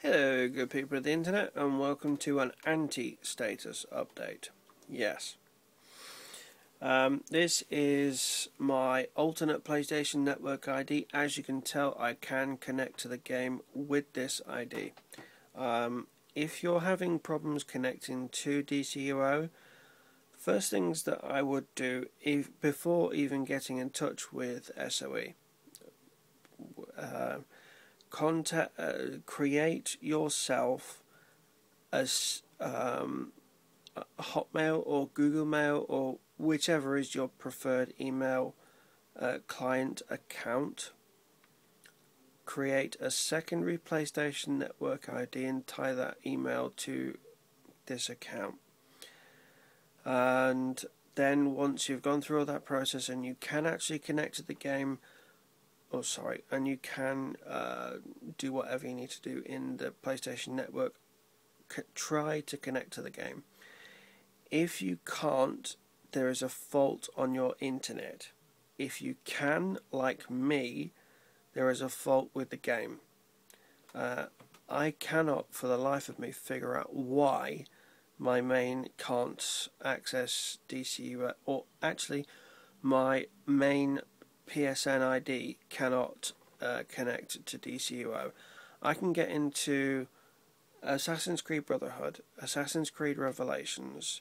Hello, good people of the internet, and welcome to an anti status update. Yes. Um, this is my alternate PlayStation Network ID. As you can tell, I can connect to the game with this ID. Um, if you're having problems connecting to DCUO, first things that I would do if, before even getting in touch with SOE. Uh, contact, uh, create yourself as um, Hotmail or Google Mail or whichever is your preferred email uh, client account. Create a secondary PlayStation Network ID and tie that email to this account. And then once you've gone through all that process and you can actually connect to the game, oh sorry, and you can uh, do whatever you need to do in the PlayStation Network. C try to connect to the game. If you can't, there is a fault on your internet. If you can, like me, there is a fault with the game. Uh, I cannot, for the life of me, figure out why my main can't access DCU, or actually, my main PSN ID cannot uh, connect to DCUO. I can get into Assassin's Creed Brotherhood, Assassin's Creed Revelations,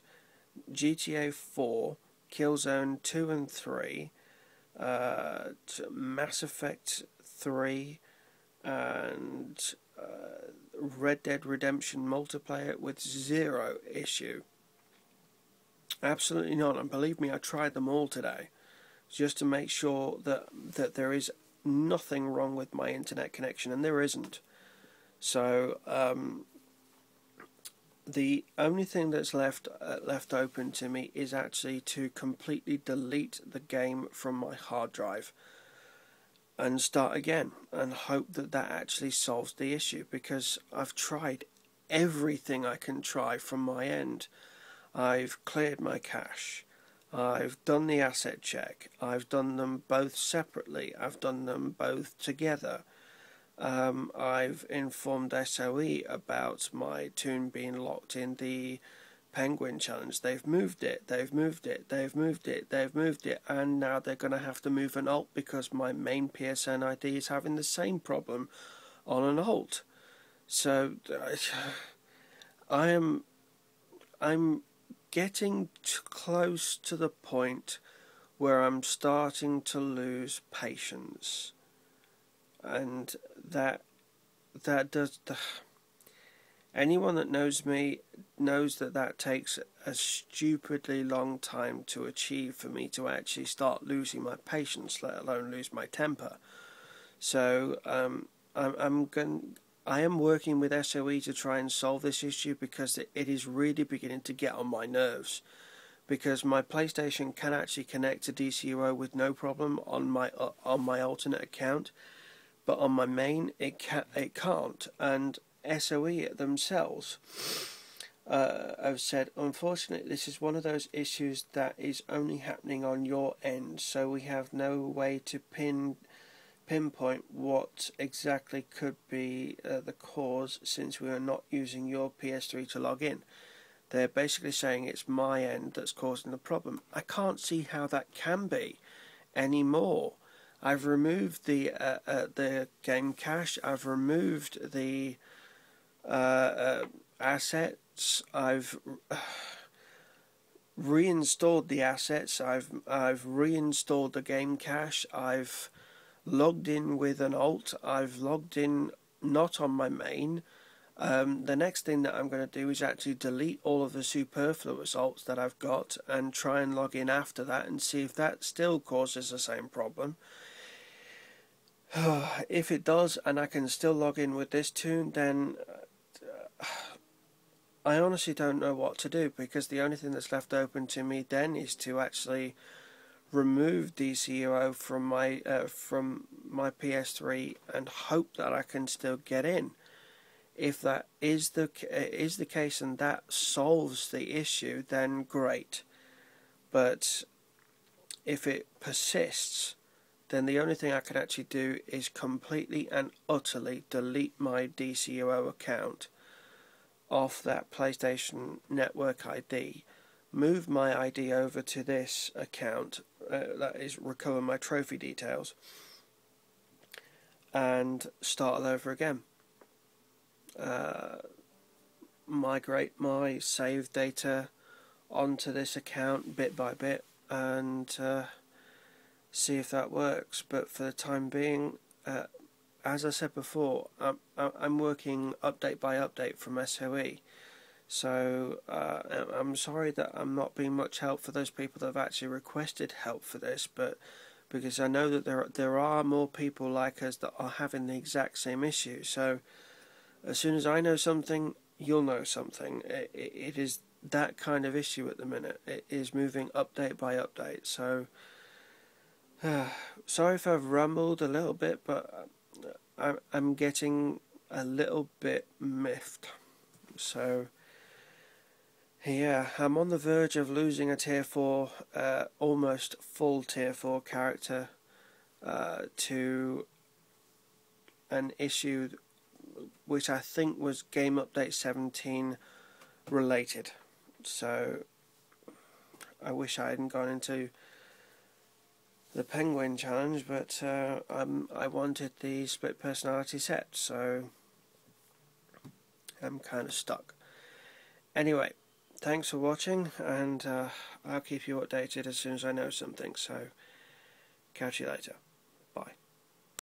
GTA 4, Killzone 2 and 3, uh, Mass Effect 3, and uh, Red Dead Redemption multiplayer with zero issue. Absolutely not, And believe me, I tried them all today just to make sure that that there is nothing wrong with my internet connection, and there isn't. So um, the only thing that's left uh, left open to me is actually to completely delete the game from my hard drive and start again and hope that that actually solves the issue because I've tried everything I can try from my end. I've cleared my cache. I've done the asset check. I've done them both separately. I've done them both together. Um, I've informed SOE about my toon being locked in the Penguin Challenge. They've moved it, they've moved it, they've moved it, they've moved it, and now they're going to have to move an alt because my main PSN ID is having the same problem on an alt. So I am I'm getting close to the point where I'm starting to lose patience, and that that does. The, anyone that knows me knows that that takes a stupidly long time to achieve for me to actually start losing my patience, let alone lose my temper. So um, I'm, I'm going. I am working with SOE to try and solve this issue because it, is really beginning to get on my nerves. Because my PlayStation can actually connect to DCUO with no problem on my uh, on my alternate account, but on my main it can it can't. And SOE themselves uh, have said, unfortunately, this is one of those issues that is only happening on your end, so we have no way to pin pinpoint what exactly could be uh, the cause since we are not using your PS3 to log in. They're basically saying it's my end that's causing the problem. I can't see how that can be anymore. I've removed the uh, uh, the game cache. I've removed the uh, uh, assets. I've reinstalled the assets. I've I've reinstalled the game cache. I've logged in with an alt. I've logged in not on my main. Um, the next thing that I'm going to do is actually delete all of the superfluous alts that I've got and try and log in after that and see if that still causes the same problem. if it does and I can still log in with this toon, then uh, I honestly don't know what to do because the only thing that's left open to me then is to actually remove DCUO from my uh, from my PS3 and hope that I can still get in. If that is the is the case and that solves the issue, then great. But if it persists, then the only thing I can actually do is completely and utterly delete my DCUO account off that PlayStation Network ID, move my ID over to this account, uh, that is recover my trophy details, and start all over again. Uh, migrate my save data onto this account bit by bit and uh, see if that works. But for the time being, uh, as I said before, I'm, I'm working update by update from SOE. So uh, I'm sorry that I'm not being much help for those people that have actually requested help for this, but because I know that there there are more people like us that are having the exact same issue. So as soon as I know something, you'll know something. it, it is that kind of issue at the minute. It is moving update by update. So, uh, sorry if I've rumbled a little bit, but uh, I'm getting a little bit miffed. So, yeah, I'm on the verge of losing a tier 4, uh, almost full tier 4 character uh, to an issue which I think was Game Update 17 related. So I wish I hadn't gone into the Penguin challenge, but uh, I wanted the split personality set, so I'm kind of stuck. Anyway, thanks for watching, and uh, I'll keep you updated as soon as I know something, so catch you later. Bye.